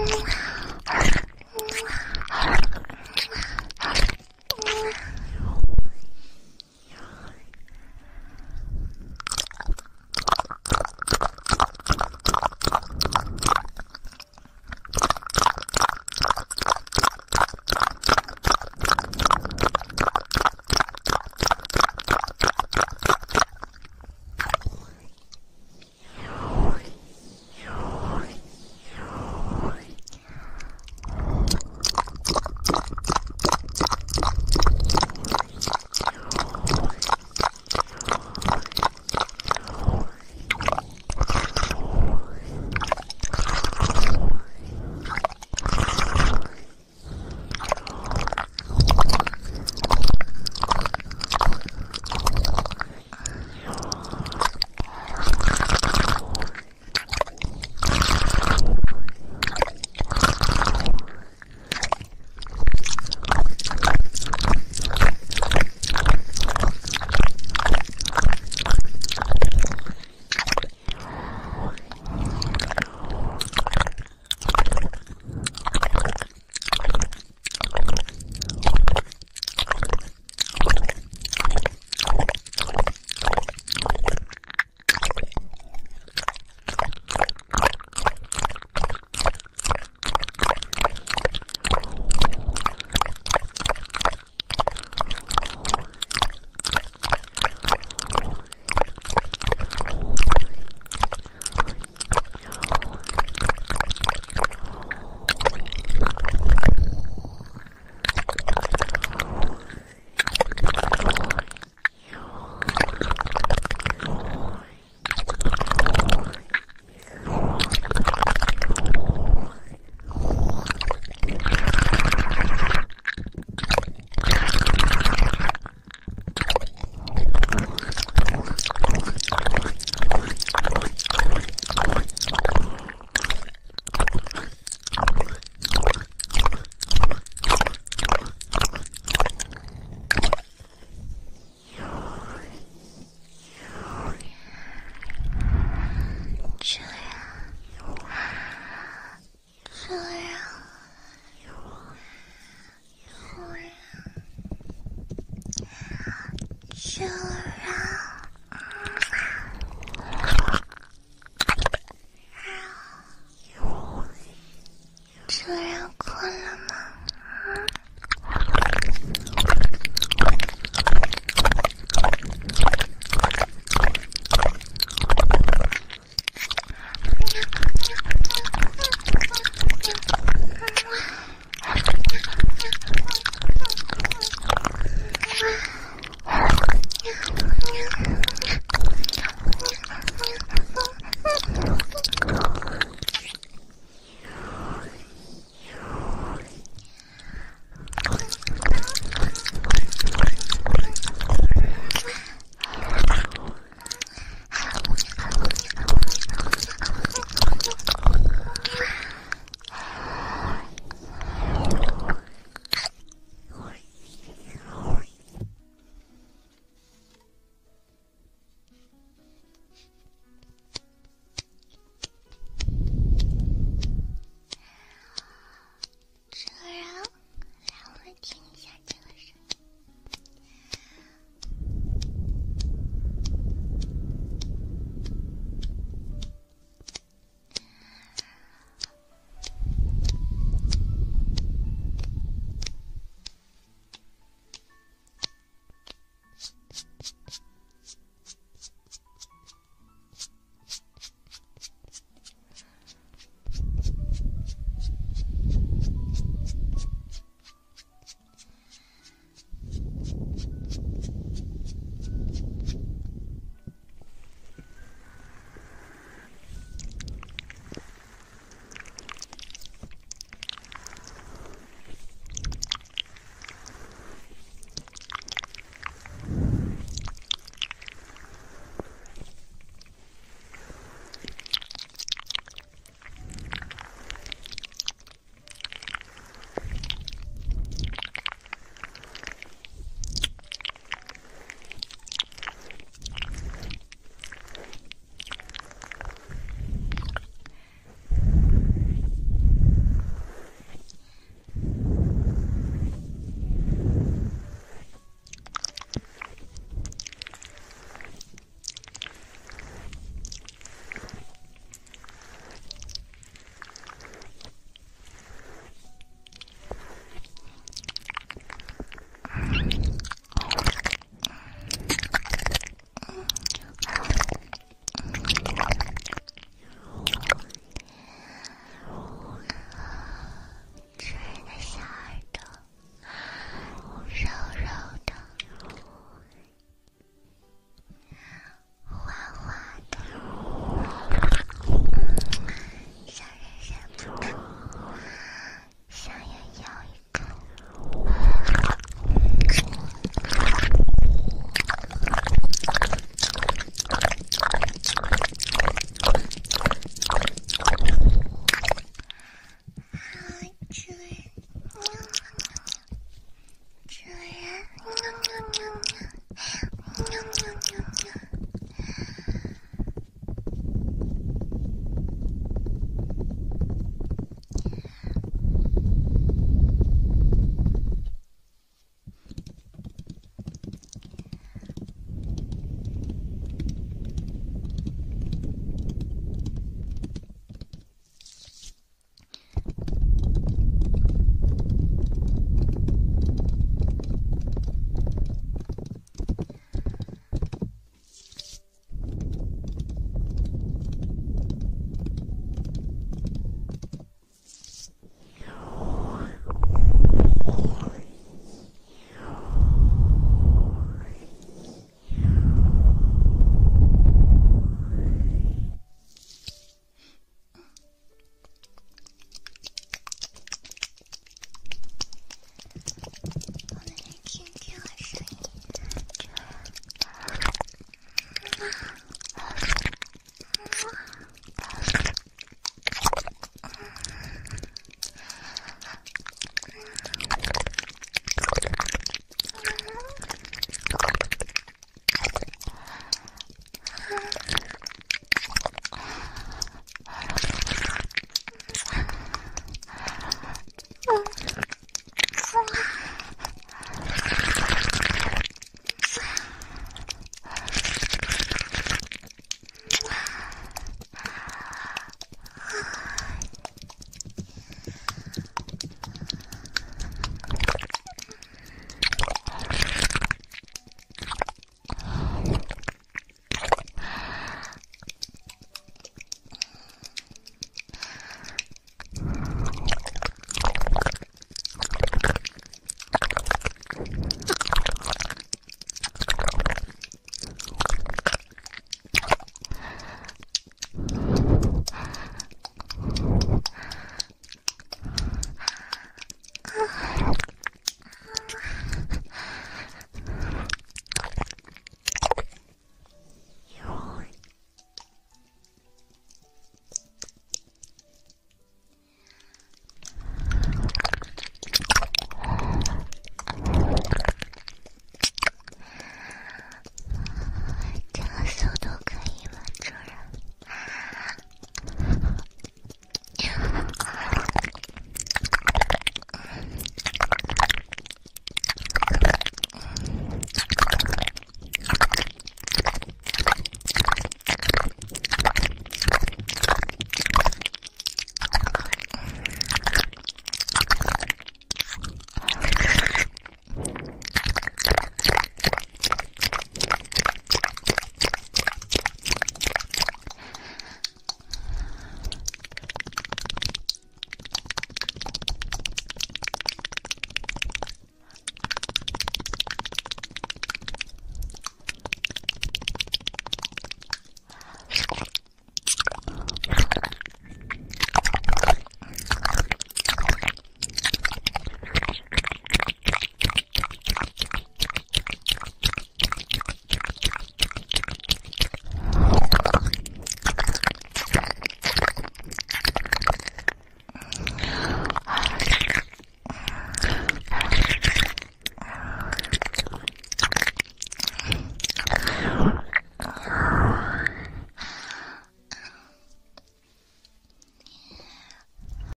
Bye.